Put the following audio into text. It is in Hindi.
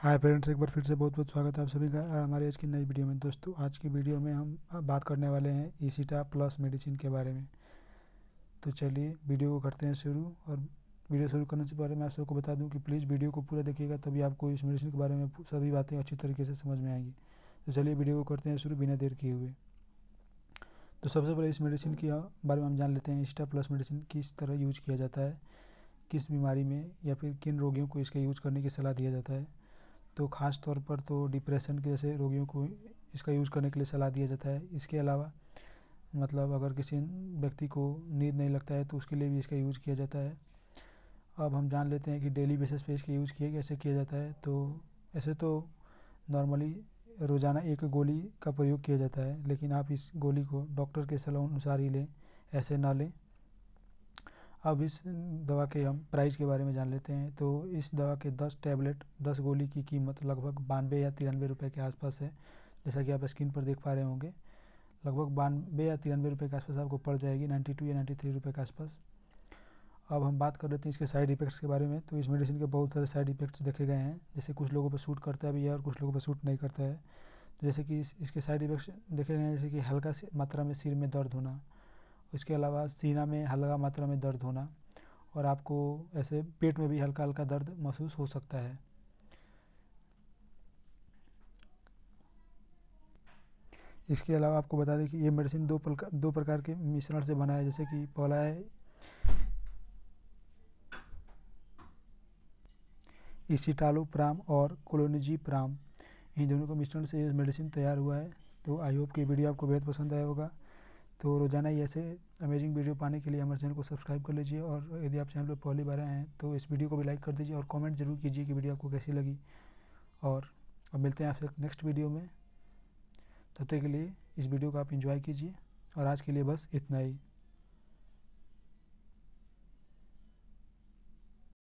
हाय फ्रेंड्स एक बार फिर से बहुत बहुत स्वागत है आप सभी का हमारे आज की नई वीडियो में। दोस्तों, आज की वीडियो में हम बात करने वाले हैं ईसीटा प्लस मेडिसिन के बारे में। तो चलिए वीडियो को करते हैं शुरू और वीडियो शुरू करने से पहले मैं आप सबको बता दूँ कि प्लीज़ वीडियो को पूरा देखिएगा, तभी आपको इस मेडिसिन के बारे में सभी बातें अच्छी तरीके से समझ में आएँगी। तो चलिए वीडियो को करते हैं शुरू बिना देर किए हुए। तो सबसे पहले इस मेडिसिन के बारे में हम जान लेते हैं ईस्टा प्लस मेडिसिन किस तरह यूज़ किया जाता है, किस बीमारी में या फिर किन रोगियों को इसका यूज़ करने की सलाह दिया जाता है। तो ख़ास तौर पर तो डिप्रेशन के जैसे रोगियों को इसका यूज़ करने के लिए सलाह दिया जाता है। इसके अलावा मतलब अगर किसी व्यक्ति को नींद नहीं लगता है तो उसके लिए भी इसका यूज़ किया जाता है। अब हम जान लेते हैं कि डेली बेसिस पे इसका यूज़ किया कैसे किया जाता है। तो ऐसे तो नॉर्मली रोज़ाना एक गोली का प्रयोग किया जाता है, लेकिन आप इस गोली को डॉक्टर के सलाह अनुसार ही लें, ऐसे ना लें। अब इस दवा के हम प्राइस के बारे में जान लेते हैं। तो इस दवा के 10 टैबलेट 10 गोली की कीमत लगभग बानवे या तिरानवे रुपये के आसपास है जैसा कि आप स्क्रीन पर देख पा रहे होंगे। लगभग बानवे या तिरानवे रुपये के आसपास आपको पड़ जाएगी 92 या 93 रुपये के आसपास। अब हम बात कर लेते हैं इसके साइड इफ़ेक्ट्स के बारे में। तो इस मेडिसिन के बहुत सारे साइड इफ़ेक्ट्स देखे गए हैं जैसे कुछ लोगों पर सूट करता भी है और कुछ लोगों पर सूट नहीं करता है। जैसे कि इस, इसके साइड इफ़ेक्ट्स देखे गए हैं जैसे कि हल्का मात्रा में सिर में दर्द होना उसके अलावा सीना में हल्का मात्रा में दर्द होना और आपको ऐसे पेट में भी हल्का हल्का दर्द महसूस हो सकता है। इसके अलावा आपको बता दें कि ये मेडिसिन दो प्रकार दो प्रकार के मिश्रण से बना है, जैसे कि पहला है इसिटालो प्राम और कोलोनिजी प्राम इन दोनों के मिश्रण से ये मेडिसिन तैयार हुआ है। तो आई होप कि वीडियो आपको बेहद पसंद आया होगा। तो रोज़ाना ही ऐसे अमेजिंग वीडियो पाने के लिए हमारे चैनल को सब्सक्राइब कर लीजिए और यदि आप चैनल पर पहली बार आए हैं तो इस वीडियो को भी लाइक कर दीजिए और कमेंट ज़रूर कीजिए कि वीडियो आपको कैसी लगी। और अब मिलते हैं आपसे नेक्स्ट वीडियो में। तब तक के लिए इस वीडियो को आप इन्जॉय कीजिए और आज के लिए बस इतना ही।